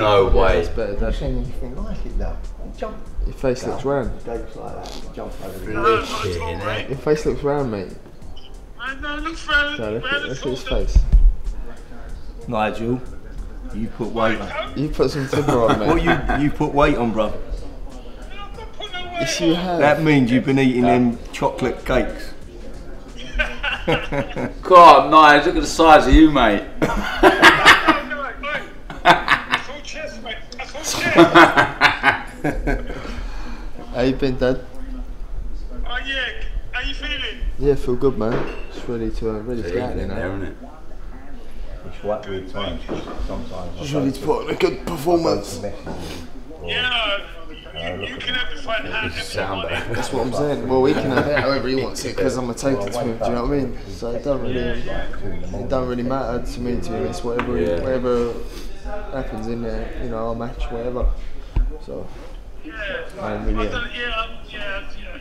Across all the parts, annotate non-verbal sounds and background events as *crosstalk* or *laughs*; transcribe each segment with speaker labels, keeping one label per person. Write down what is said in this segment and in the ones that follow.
Speaker 1: that better?
Speaker 2: No way.
Speaker 3: It's better,
Speaker 4: I've
Speaker 3: Dad.
Speaker 4: seen anything like it though. Jump.
Speaker 3: Your face looks round.
Speaker 4: Goes like that. Jump over the
Speaker 1: No, not at mate.
Speaker 3: Your face looks round, mate.
Speaker 1: Man, no, look round,
Speaker 3: No, look, at, look at his face.
Speaker 4: Nigel, you put weight on.
Speaker 3: You put some timber on, mate.
Speaker 4: What you you put weight on, bro?
Speaker 1: I'm not putting no weight
Speaker 3: Yes, you have.
Speaker 4: That means you've been eating them chocolate cakes. *laughs* *laughs*
Speaker 2: God, nice. Look at the size of you, mate.
Speaker 1: No, no, mate. That's all chest, mate. That's all chest.
Speaker 3: How you been, Dad?
Speaker 1: Oh, yeah. How you feeling?
Speaker 3: Yeah, feel good, man. Just ready to uh, ready to get out
Speaker 2: evening
Speaker 3: there
Speaker 2: there,
Speaker 3: now.
Speaker 2: isn't it?
Speaker 4: It's what weird times sometimes.
Speaker 3: Just ready to put on a good performance.
Speaker 1: Yeah, you, you can have the front hand if you
Speaker 2: Sound
Speaker 1: want it.
Speaker 3: That's what I'm saying. Well, he can have it however he wants it because I'm gonna take it to him. Do you know what I mean? So it don't really, it don't really matter to me. To be honest, whatever,
Speaker 2: Yeah.
Speaker 3: whatever happens in there, you know, our match, whatever. So
Speaker 1: Yeah.
Speaker 3: I
Speaker 1: I
Speaker 3: don't really.
Speaker 1: don't, yeah, um, yeah, yeah.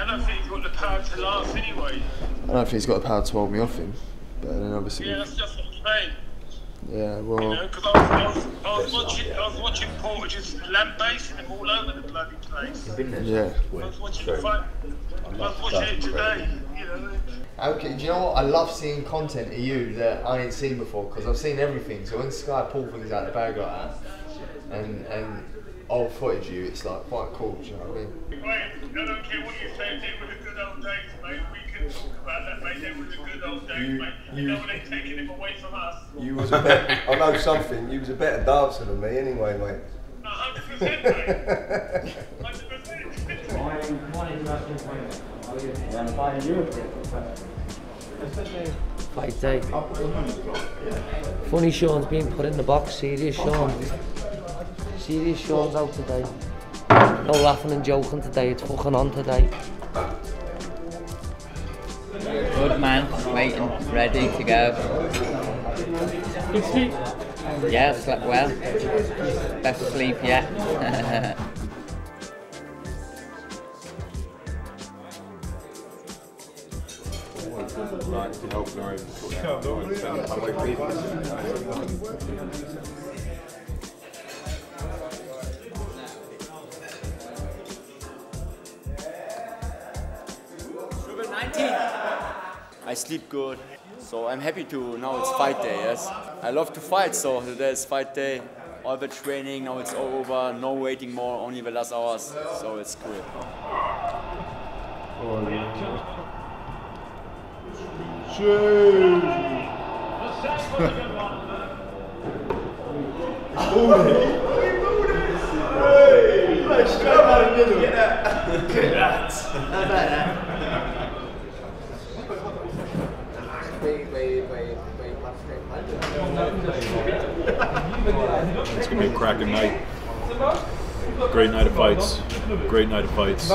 Speaker 1: I don't think you've got the power to laugh anyway.
Speaker 3: I don't think he's got the power to hold me off him. But then obviously,
Speaker 1: Yeah, that's just what I'm saying.
Speaker 3: yeah. well.
Speaker 1: You
Speaker 3: Well,
Speaker 1: know, because I was, I, was, I was watching, I was watching Porter just lambasting him all over the bloody place.
Speaker 3: yeah.
Speaker 1: I was watching the fight. I was watching it today. You know.
Speaker 3: Okay, do you know what? I love seeing content of you that I ain't seen before because I've seen everything. So when Sky pull things out of the bag like that, and and old footage of you, it's like quite cool. Do you know what I mean?
Speaker 1: Wait, I don't care what you say. They were the good old days, mate. We can talk about that, mate. They were the good old days,
Speaker 4: You-
Speaker 1: mate. You,
Speaker 4: you-
Speaker 1: know when they taking him away from us.
Speaker 4: You was a better, I know something. You was a better dancer than me, anyway, mate.
Speaker 1: A hundred percent, mate. Hundred percent.
Speaker 5: Fight day. Funny Sean's being put in the box. Serious Sean. Serious Sean's out today. No laughing and joking today. It's fucking on today.
Speaker 6: Good man, waiting, ready to go. Good sleep? Yeah, slept well. Best sleep yet.
Speaker 7: I sleep good. So I'm happy to now it's fight day, yes. I love to fight, so today is fight day. All the training, now it's all over, no waiting more, only the last hours, so it's cool. *laughs*
Speaker 8: It's gonna be a cracking night. Great night of fights. Great night of fights.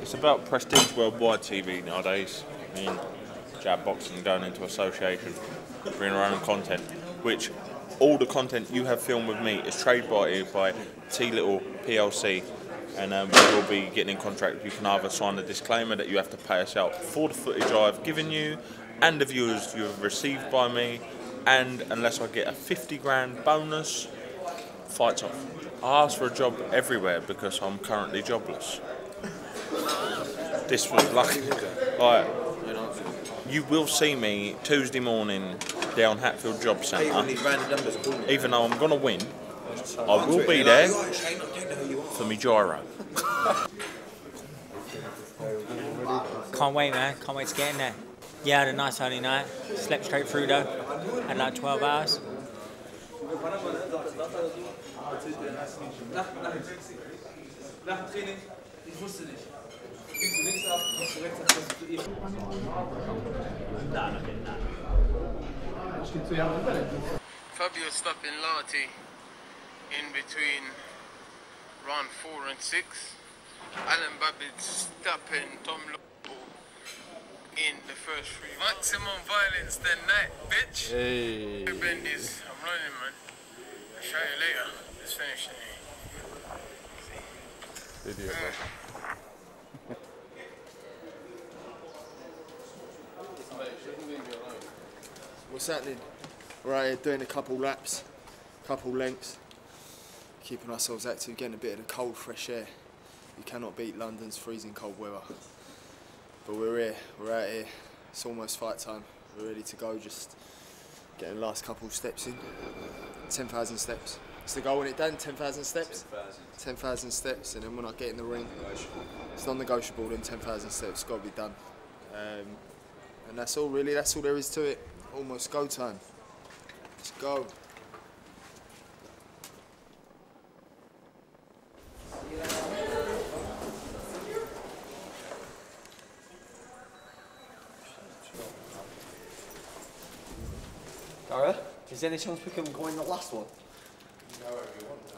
Speaker 9: It's about prestige worldwide TV nowadays. I mean, jab boxing going into association, bringing our own content, which all the content you have filmed with me is trademarked by T Little PLC, and um, we will be getting in contract. You can either sign a disclaimer that you have to pay us out for the footage I've given you, and the viewers you have received by me, and unless I get a 50 grand bonus, fights off. I ask for a job everywhere because I'm currently jobless. This was lucky. Like, you will see me Tuesday morning down Hatfield Job Centre. Even though I'm gonna win, I will be there for me gyro.
Speaker 10: Can't wait, man. Can't wait to get in there. Yeah, I had a nice early night. Slept straight through though. Had like 12 hours.
Speaker 1: Fabio stopping Lartey in between round four and six. Alen Babic stopping Tom Lobo in the first three. Maximum violence the night, bitch.
Speaker 3: Hey.
Speaker 1: Bendis, I'm running, man. I'll show you later. Just finish it.
Speaker 11: Idiot,
Speaker 12: What's *laughs* happening? We're out here doing a couple laps, couple lengths, keeping ourselves active, getting a bit of the cold, fresh air. You cannot beat London's freezing cold weather. But we're here, we're out here. It's almost fight time. We're ready to go, just getting the last couple steps in. 10,000 steps. It's the goal when it done, 10,000 steps? 10,000 steps, and then when I get in the ring, it's non negotiable, then 10,000 steps, got to be done. Um, and that's all really, that's all there is to it. Almost go time. Let's go.
Speaker 13: Gareth, is there any chance we can go in the last one? No,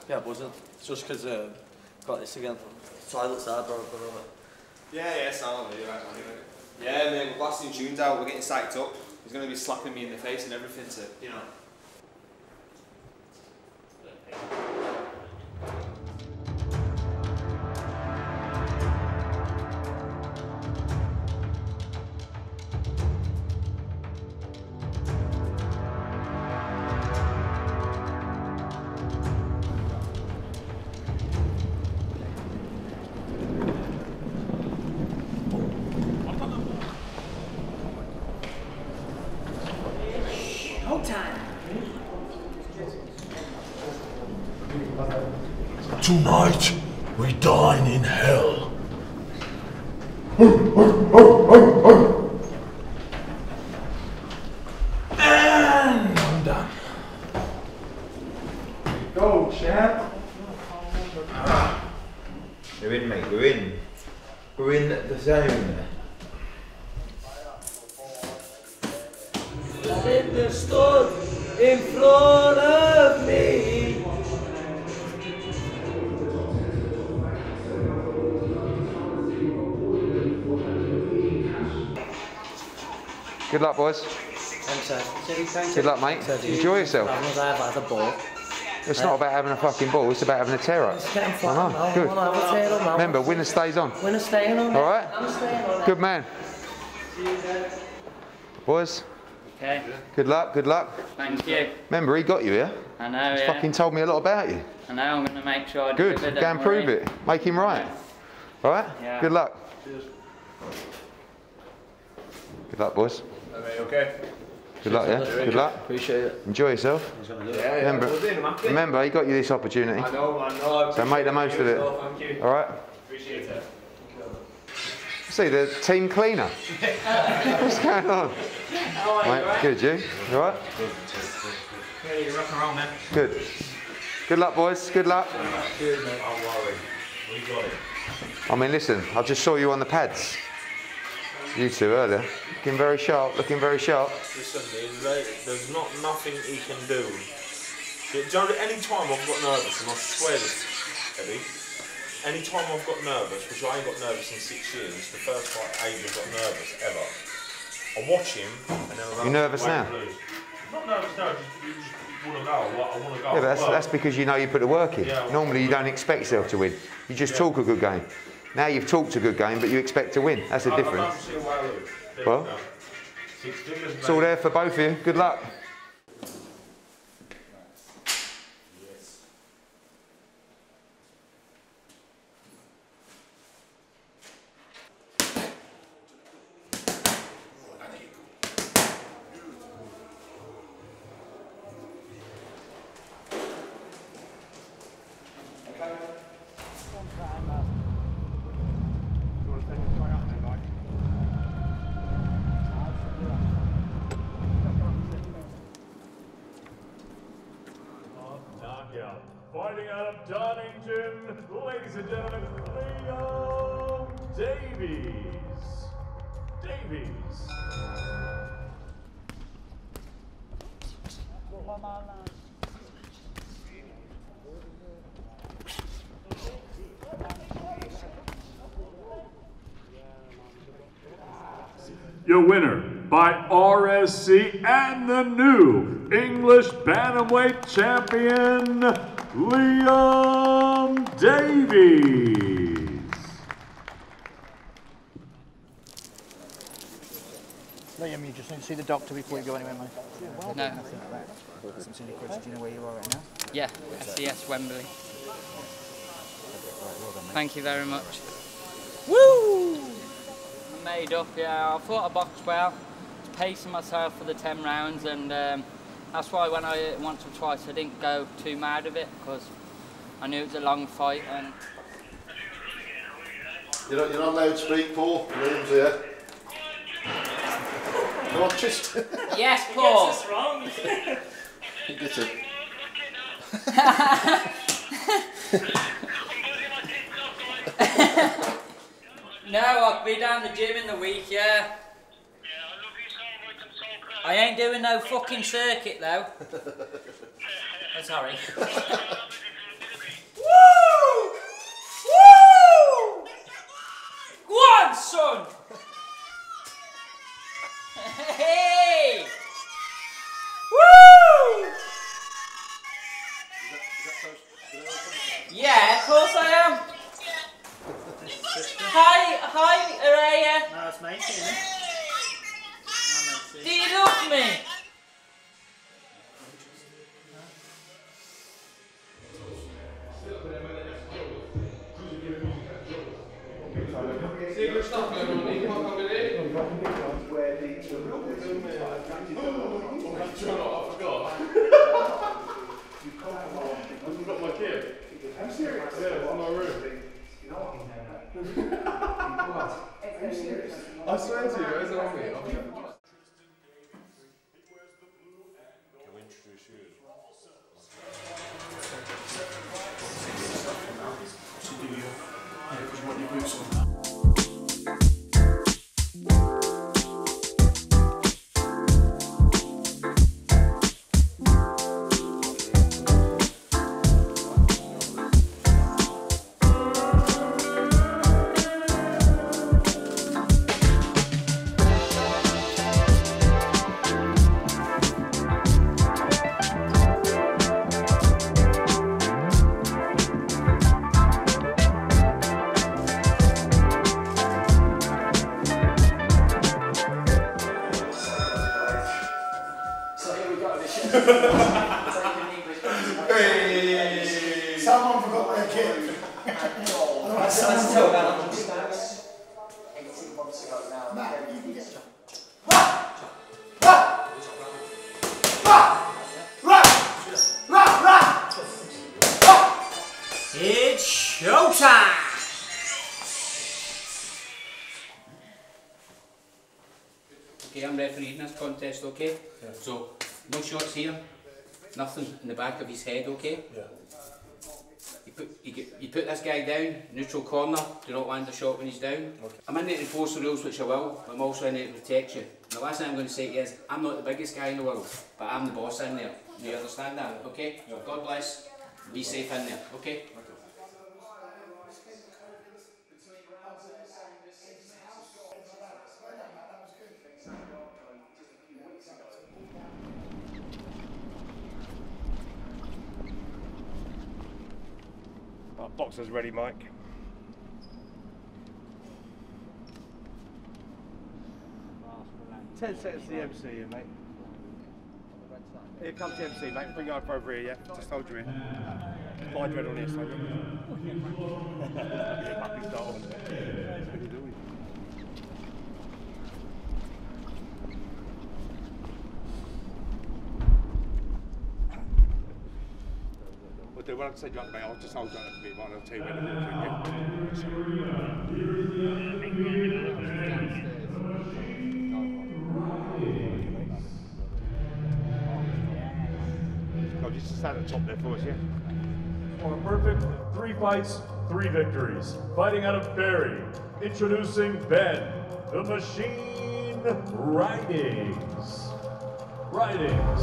Speaker 13: Yeah, but it just because uh, got this again. Silence that, bro.
Speaker 14: Yeah, yeah, sound like right, man. Yeah, man, we're blasting tunes out, we're getting psyched up. He's going to be slapping me in the face and everything to, you know.
Speaker 15: Tonight, we dine in hell.
Speaker 16: Good luck, boys.
Speaker 5: Thanks, sir.
Speaker 16: Good luck, mate. Enjoy yourself.
Speaker 5: As I've had a ball.
Speaker 16: It's not about having a fucking ball, it's about having a tear up.
Speaker 5: It's getting
Speaker 16: I know, good.
Speaker 5: I wanna have a tear up now.
Speaker 16: Remember, winner stays on.
Speaker 5: Winner staying on.
Speaker 16: All right?
Speaker 5: I'm staying on.
Speaker 16: Good man. Boys,
Speaker 6: Okay,
Speaker 16: good luck, good luck.
Speaker 6: thank you.
Speaker 16: Remember, he got you here.
Speaker 6: I know,
Speaker 16: He's
Speaker 6: yeah.
Speaker 16: fucking told me a lot about you.
Speaker 6: I know, I'm going to make sure I
Speaker 16: Good,
Speaker 6: deliver,
Speaker 16: go and prove
Speaker 6: worry.
Speaker 16: it. Make him right. All right?
Speaker 6: Yeah.
Speaker 16: Good luck. Cheers. Good luck, boys.
Speaker 14: Okay?
Speaker 16: Good luck, yeah? Good luck.
Speaker 12: Appreciate it.
Speaker 16: Enjoy yourself.
Speaker 12: Yeah, yeah,
Speaker 16: Remember,
Speaker 12: we'll do it, man.
Speaker 16: remember, he got you this opportunity.
Speaker 12: I know, I know. I
Speaker 16: So make the most of it.
Speaker 12: yourself, Thank you.
Speaker 16: All right?
Speaker 12: Appreciate it.
Speaker 16: See, the team cleaner. *laughs* What's going on? Mate, good, you? You all right?
Speaker 14: Yeah, you're rocking around, man.
Speaker 16: Good. Good luck, boys. Good luck.
Speaker 14: Cheers, mate. Don't worry. We got it.
Speaker 16: I mean, listen, I just saw you on the pads. You two earlier. Looking very sharp, looking very sharp.
Speaker 9: Listen, there's, not nothing he can do. Yeah, Joe, any time I've got nervous, and I swear this, Eddie, any time I've got nervous, which I ain't got nervous in six years, the first fight Adrian got nervous ever. I watch him, and then I'm
Speaker 16: You nervous now?
Speaker 9: Not nervous now, just, just want to go. I want to go.
Speaker 16: Yeah, but that's, that's because you know you put the work in.
Speaker 9: Yeah.
Speaker 16: Normally you don't expect yourself to win. You just talk a good game. Now you've talked a good game, but you expect to win. That's the
Speaker 9: I- I don't
Speaker 16: difference.
Speaker 9: see why I lose. There
Speaker 16: Well,
Speaker 9: you go. Six figures,
Speaker 16: It's all there for both of you. Good luck.
Speaker 11: Knockout. Fighting out of Donington, ladies and gentlemen, Leo Davies. Davies. Your winner by RSC and the new English Bantamweight Champion, Liam Davies.
Speaker 14: Liam, you just need to see the doctor before you go anywhere, mate.
Speaker 6: No.
Speaker 14: Nothing like that. Hasn't seen. Do you know where you are right now?
Speaker 6: Yeah, SSE Wembley. Thank you very much. Woo! Made up, yeah. I thought I boxed well. Was pacing myself for the 10 rounds, and um, that's why when I once or twice I didn't go too mad of it because I knew it was a long fight and
Speaker 17: You're not, you're not allowed to speak, Paul. Liam's here. Come on, just. *laughs*
Speaker 6: Yes, Paul.
Speaker 17: He gets wrong. *laughs* he gets it. *laughs*
Speaker 6: no, I'll be down the gym in the week, yeah. I ain't doing no fucking circuit though. *laughs* oh, sorry. *laughs* Woo! Woo! Go on, son! *laughs* Hey! Woo! Yeah, of course I am. Hi, hi, Araya.
Speaker 14: No, it's it?
Speaker 6: Do you love me?
Speaker 18: I swear to you, where's it on me? I'll be-
Speaker 19: So here we go.
Speaker 15: Someone forgot their kit.
Speaker 19: That's that's tell about London stats. 18 months ago now.
Speaker 15: Matt, you can get
Speaker 10: It's showtime!
Speaker 20: Okay, I'm refereeing this contest, okay? So, no shots here, nothing in the back of his head, okay?
Speaker 15: Yeah.
Speaker 20: You put, you, get, you put this guy down, neutral corner, do not land a shot when he's down. I'm in to enforce the rules, which I will, I'm also in to protect you. And the last thing I'm going to say is, I'm not the biggest guy in the world, but I'm the boss in there. Do you understand that, okay? God bless, be safe in there, okay?
Speaker 21: Our boxer's ready, Mike. Ten seconds to the MC here, mate. Here comes the MC, mate. Bring you over over here, yeah? Just hold you in. Blind red on here, so. Fucking start on. What are you doing? Well, do I said, you mate. I'll just you on to? I'll tell you when to Go, just stand at the top there for us, yeah?
Speaker 11: On a perfect three fights, three victories. Fighting out of Barry, introducing Ben, the Machine Ridings. Ridings.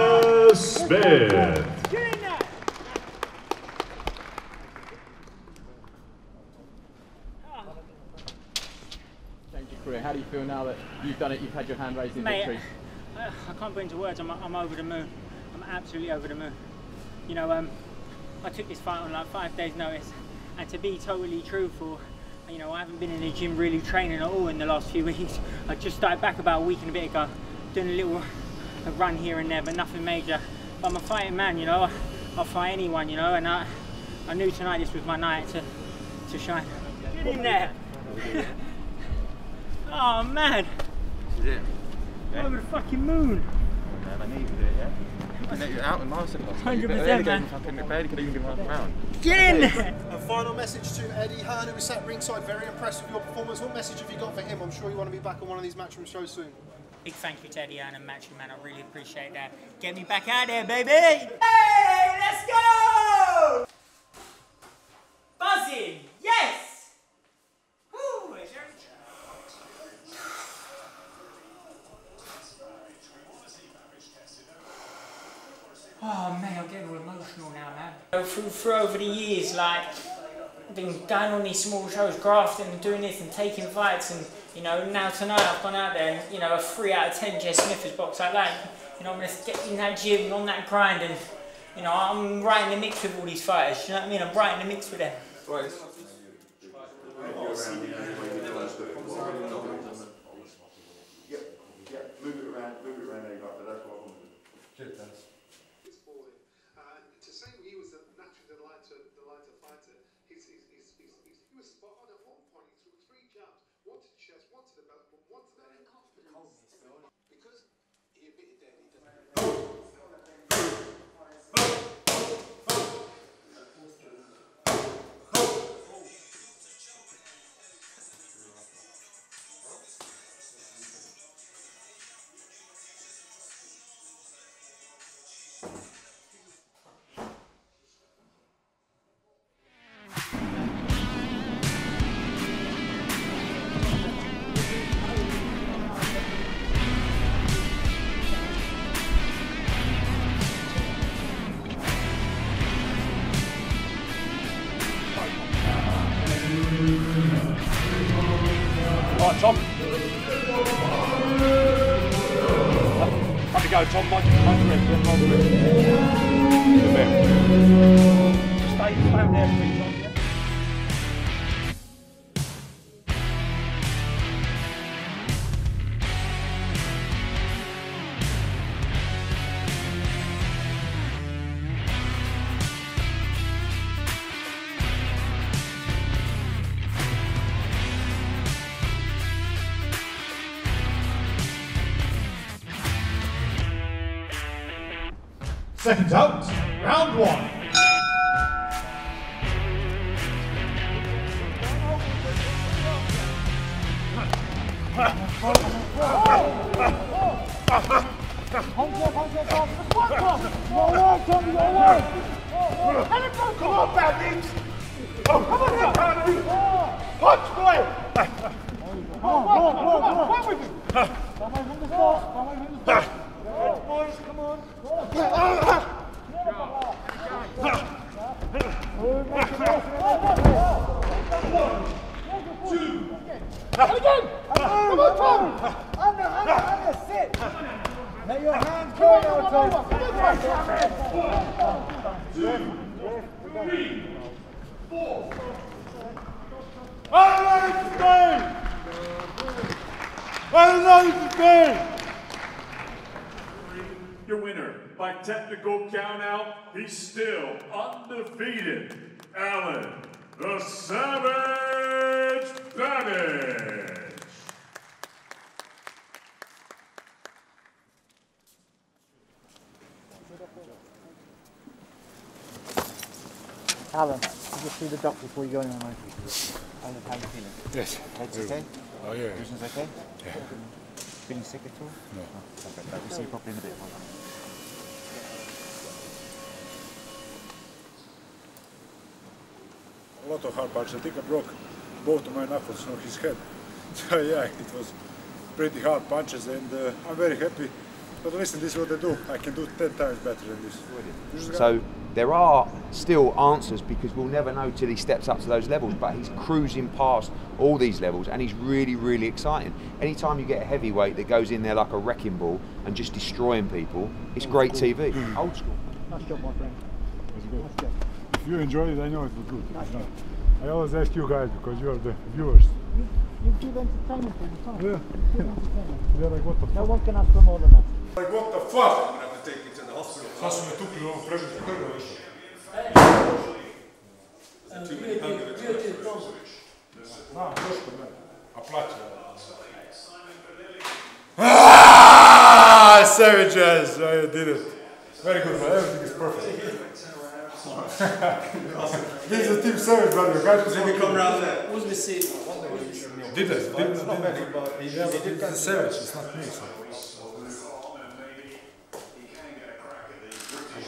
Speaker 11: Smith.
Speaker 22: Career. How do you feel now that you've done it? You've had your hand raised in
Speaker 14: Mate,
Speaker 22: victory.
Speaker 14: I, I can't put into words. I'm, I'm over the moon. I'm absolutely over the moon. You know, um, I took this fight on like five days' notice, and to be totally truthful, you know, I haven't been in the gym really training at all in the last few *laughs* weeks. I just started back about a week and a bit ago, doing a little a run here and there, but nothing major. But I'm a fighting man, you know. I'll fight anyone, you know, and I, I knew tonight this was my night to, to shine. Get in there. *laughs* Oh man, This
Speaker 22: Is it?
Speaker 14: over the fucking moon.
Speaker 22: Oh, man, I need to do it, yeah? You let you out in Marcin last night. You
Speaker 14: 100%,
Speaker 22: barely gave
Speaker 14: man.
Speaker 22: him fucking, barely could even give him half a round.
Speaker 14: Get in there.
Speaker 23: A final message to Eddie Hearn, who was sat ringside, very impressed with your performance. What message have you got for him? I'm sure you want to be back on one of these matchroom shows soon.
Speaker 14: Big thank you to Eddie Hearn and Matchroom Man. I really appreciate that. Get me back out there, baby. Hey, let's go! Buzzing, yes. Woo, Oh man, I'm getting all emotional now, man. Through, through over the years, like, I've been going on these small shows, grafting and doing this and taking fights, and you know, now tonight I've gone out there and you know, a three out of ten Jez Smith has boxed like that. You know, I'm gonna get in that gym and on that grind, and you know, I'm right in the mix with all these fighters. You know what I mean? I'm right in the mix with them.
Speaker 17: Yeah,
Speaker 11: Have to go, Tom. Mind your mind your head, mind your head. Stay, stay there, please, Your winner by technical countout, he's still undefeated. Alen, the Savage Babic.
Speaker 14: Alen,
Speaker 22: Just see the doctor before you go in, mate.
Speaker 24: How how you feeling?
Speaker 22: Yes.
Speaker 24: Head's okay?
Speaker 22: Oh, yeah.
Speaker 24: Vision's okay?
Speaker 22: Yeah.
Speaker 24: Feeling sick at all?
Speaker 22: No.
Speaker 24: Okay, right, we'll see you properly in a bit.
Speaker 22: A lot of hard punches. I think I broke both of my knuckles on his head. *laughs* So yeah, it was pretty hard punches, and uh, I'm very happy. But listen, this is what I do. I can do ten times better than this. This is
Speaker 16: So there are still answers because we'll never know till he steps up to those levels. But he's cruising past all these levels, and he's really, really exciting. Anytime you get a heavyweight that goes in there like a wrecking ball and just destroying people, it's great TV. Old school.
Speaker 22: Nice job, my friend. It was good. If you enjoyed it, I know it was good. If not, I always ask you guys because you are the viewers.
Speaker 14: You give entertainment all the time.
Speaker 22: Yeah.
Speaker 14: You give entertainment.
Speaker 22: They're like, what the fuck?
Speaker 14: No one can ask for more than that.
Speaker 22: Like, what the fuck? Sad su me tukli u ovom predmetu krve više.
Speaker 4: Too many hungry
Speaker 22: Znam, još mene. A plaća. Ah, savages! I did it. Very good, man. Everything is perfect. *laughs* this is Team Savage, brother. Guys,
Speaker 4: Let me come round there.
Speaker 19: Who's the seat?
Speaker 22: Did it? Did
Speaker 4: It's not many, but he-
Speaker 22: Yeah,
Speaker 4: he
Speaker 22: but
Speaker 4: did
Speaker 22: it's
Speaker 4: catch
Speaker 22: the
Speaker 4: it.
Speaker 22: Savage. It's not me. So.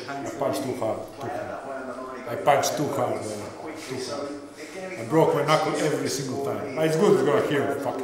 Speaker 22: I punched too hard. Too hard. I punched too hard. Uh, too hard. I broke my knuckle every single time. But it's good. It's gonna heal. Fuck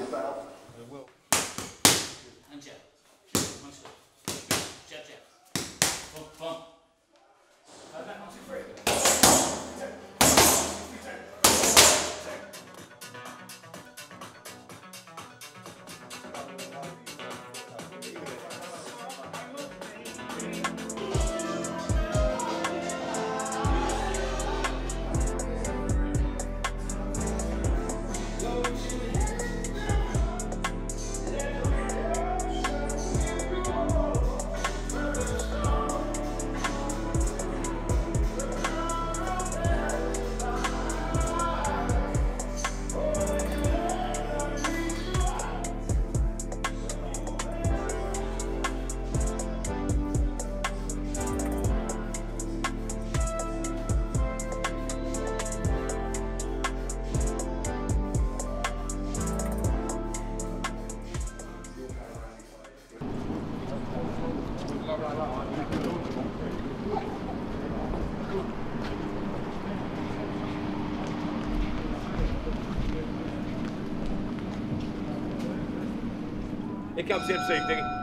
Speaker 21: comes MC, Diggy.
Speaker 11: Ladies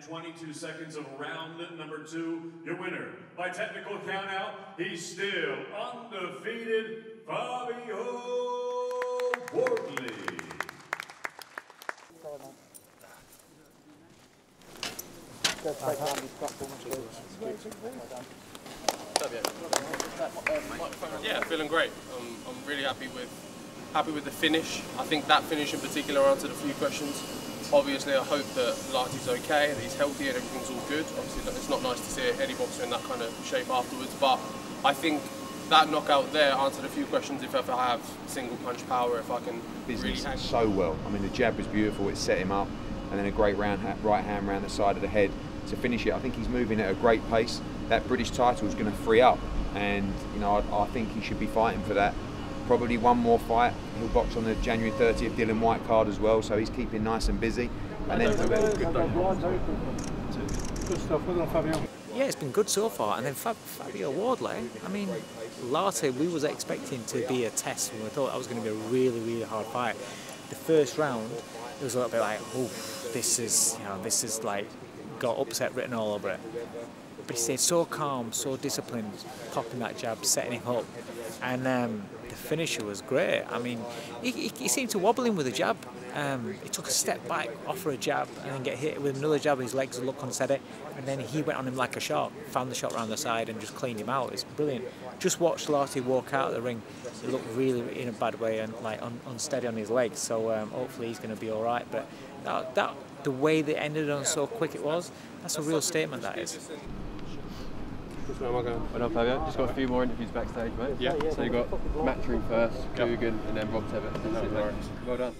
Speaker 11: and
Speaker 25: 22 seconds of round number two. Your winner by technical countout. He's still undefeated, Fabio Wardley.
Speaker 26: Yeah, feeling great. I'm really happy with happy with the finish. I think that finish in particular answered a few questions. Obviously, I hope that Lartey's okay, that he's healthy, and everything's all good. Obviously, it's not nice to see any boxer in that kind of shape afterwards. But I think that knockout there answered a few questions if ever I have single punch power, if I can really
Speaker 16: business
Speaker 26: hang.
Speaker 16: so well. I mean, the jab was beautiful. It set him up, and then a great round ha- right hand round the side of the head to finish it. I think he's moving at a great pace. That British title is going to free up, and you know I, I think he should be fighting for that. Probably one more fight. He'll box on the January 30th Dillian Whyte card as well, so he's keeping nice and busy. And then
Speaker 27: Good stuff, well done, Fabio.
Speaker 28: Yeah, it's been good so far. And then Fab- Fabio Wardley, I mean, Lartey, we was expecting to be a test, and we thought that was going to be a really, really hard fight. The first round, it was a little bit like, oh, this is, you know, this is like got upset written all over it. But he stayed so calm, so disciplined, popping that jab, setting him up, and um, the finisher was great. I mean, he, he, he seemed to wobble in with a jab. Um, he took a step back, offer a jab, and then get hit with another jab. His legs look unsteady, and then he went on him like a shot, found the shot round the side, and just cleaned him out. It's brilliant. Just watched Lartey walk out of the ring. He looked really in a bad way and like un, unsteady on his legs. So um, hopefully he's going to be all right. But that, that the way they ended on so quick it was, that's a real statement. That is.
Speaker 21: Well done, Fabio. Just got a few more interviews backstage, mate.
Speaker 26: Yeah.
Speaker 21: So you got Matchroom first,
Speaker 26: Yep.
Speaker 21: Coogan, and then Rob Tevitt. Well done.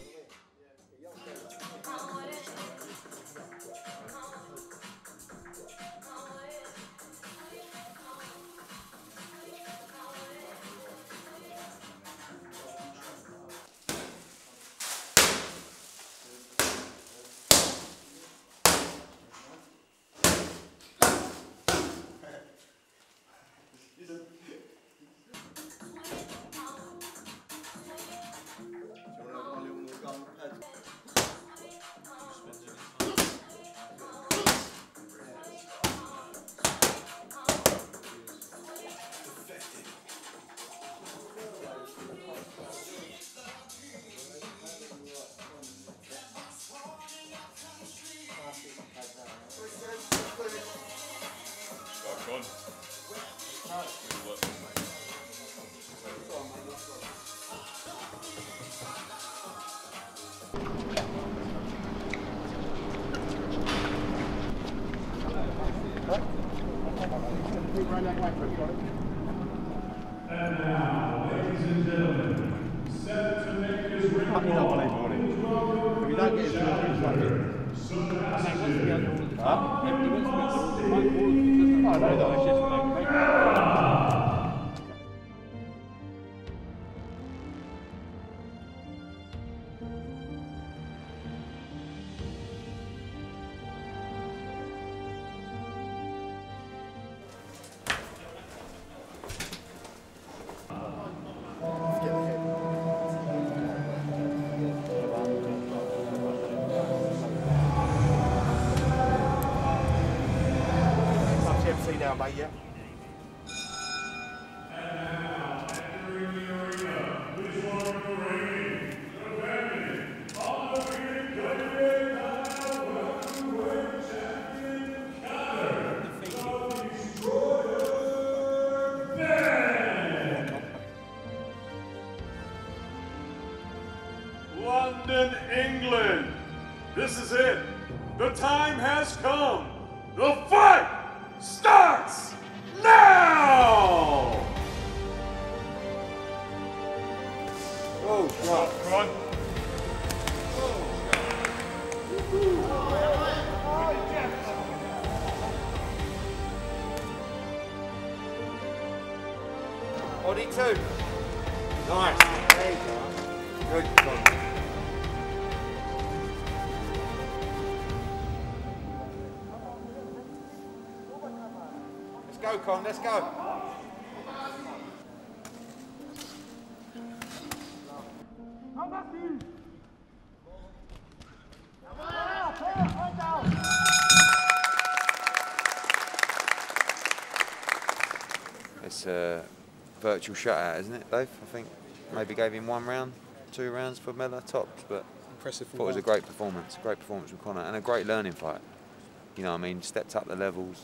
Speaker 11: To
Speaker 16: Let's go, Con. Let's go. It's a virtual shutout, isn't it, Dave? I think maybe gave him one round, two rounds Formella tops, but
Speaker 27: Impressive
Speaker 16: thought it was a great performance, great performance from Conor, and a great learning fight. You know, what I mean, stepped up the levels,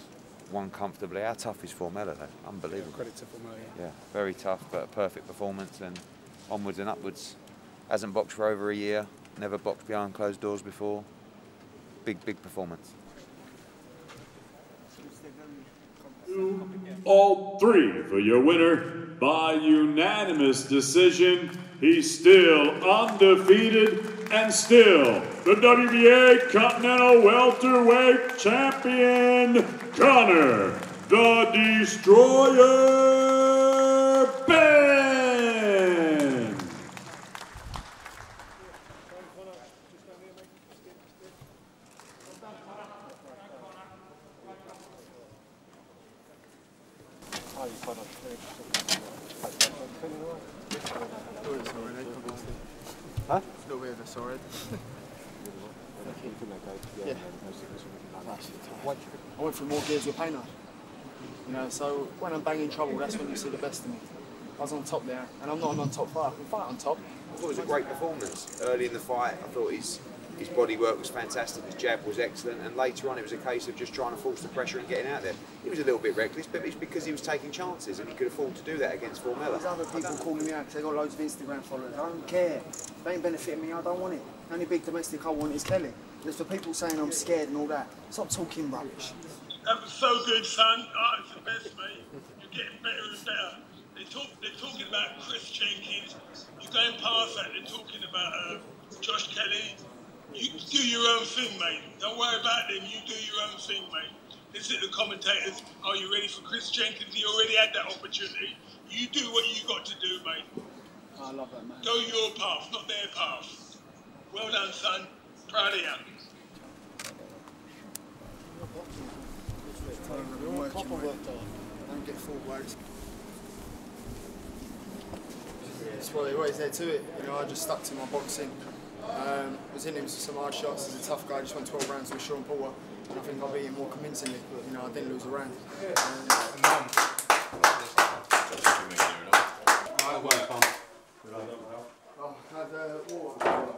Speaker 16: won comfortably. How tough is Formella, though? Unbelievable.
Speaker 27: Credit to Formella,
Speaker 16: Yeah, very tough, but a perfect performance and onwards and upwards. Hasn't boxed for over a year, never boxed behind closed doors before. Big, big performance.
Speaker 11: All three for your winner by unanimous decision. He's still undefeated and still the WBA Continental Welterweight Champion, Conor the Destroyer
Speaker 12: Benn. A little bit of a sorry. yeah. I went through more gears with Painter. You know, so when I'm banging trouble, that's when you see the best of me. I was on top there, and I'm not on top fighter. I can fight on top.
Speaker 16: I thought it was a great performance early in the fight. I thought his his body work was fantastic. His jab was excellent, and later on it was a case of just trying to force the pressure and getting out there. He was a little bit reckless, but it's because he was taking chances, and he could afford to do that against Formella.
Speaker 12: There's other people calling me out because they got loads of Instagram followers. I don't care. They ain't benefiting me. I don't want it. The only big domestic I want is Kelly. There's for people saying I'm scared and all that. Stop talking rubbish.
Speaker 1: That was so good, son. Oh, it's the best, mate. You're getting better and better. They talk, they're talking about Chris Jenkins. You're going past that. They're talking about uh, Josh Kelly. You do your own thing, mate. Don't worry about them. You do your own thing, mate. Listen to the commentators. Are you ready for Chris Jenkins? He already had that opportunity. You do what you got to do, mate.
Speaker 12: I love that, man.
Speaker 1: Go your path, not their path. Well done, son. Proud of you.
Speaker 12: Don't get full words. That's what there is there to it. You know, I just stuck to my boxing. Um, was hitting him with some hard shots. He's a tough guy. Just went 12 rounds with Shawn Porter, and I think I beat him more convincingly. But you know, I didn't lose a round. Oh, had uh, water.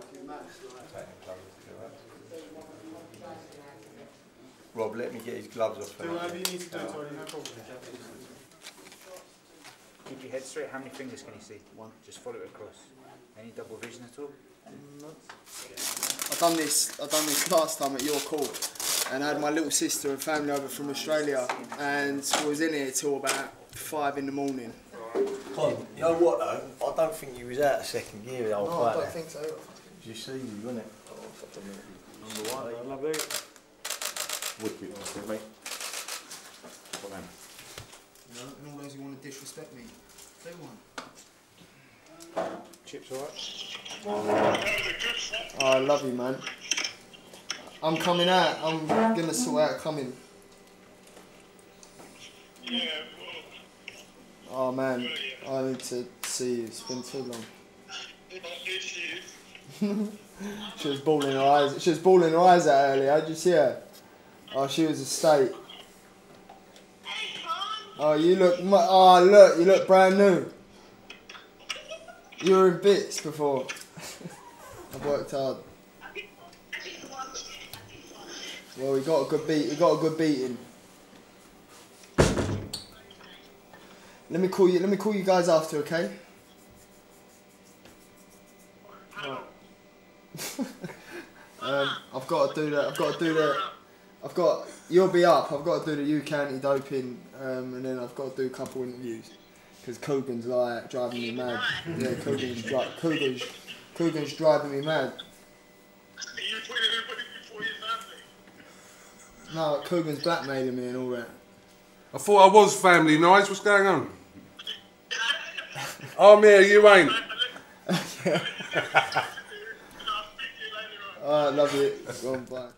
Speaker 23: Rob, let me get his gloves off.
Speaker 12: Do whatever you need to do, Tony. No problem.
Speaker 28: Keep your head straight. How many fingers can you see? One. Just follow it across. Any double vision at all?
Speaker 12: I done this. I done this last time at your court, and I had my little sister and family over from Australia, and we was in here till about five in the morning.
Speaker 4: Con, you know what though? I don't think you was out of second gear the whole
Speaker 12: No, I don't
Speaker 4: there.
Speaker 12: think so.
Speaker 4: You see you, wasn't it?
Speaker 2: Oh, Number one, lovely. Wicked, that's it, mate. Top man.
Speaker 12: You know, and all those who want to disrespect me, do one.
Speaker 28: Chips alright?
Speaker 12: Oh, I love you, man. I'm coming out. I'm gonna sort out coming. Oh man, I need to see you. It's been too long. *laughs* she was bawling her eyes. She was bawling her eyes out earlier. Did you see her? Oh, she was a state. Oh, you look. Oh, look. You look brand new. You were in bits before. *laughs* I've worked hard. Well, we got a good beat. We got a good beating. Let me call you. Let me call you guys after, okay? *laughs* um, I've got to do that. I've got to do that. I've got. You'll be up. I've got to do the UK anti-doping, um, and then I've got to do a couple interviews. Because Coogan's like driving me mad. Yeah, Coogan's, dri- Coogan's, Coogan's driving me mad. No, Coogan's blackmailing me and all that.
Speaker 29: I thought I was family nice. What's going on? Oh, I'm here, you ain't. *laughs*
Speaker 12: Alright, love you. Go on, bye.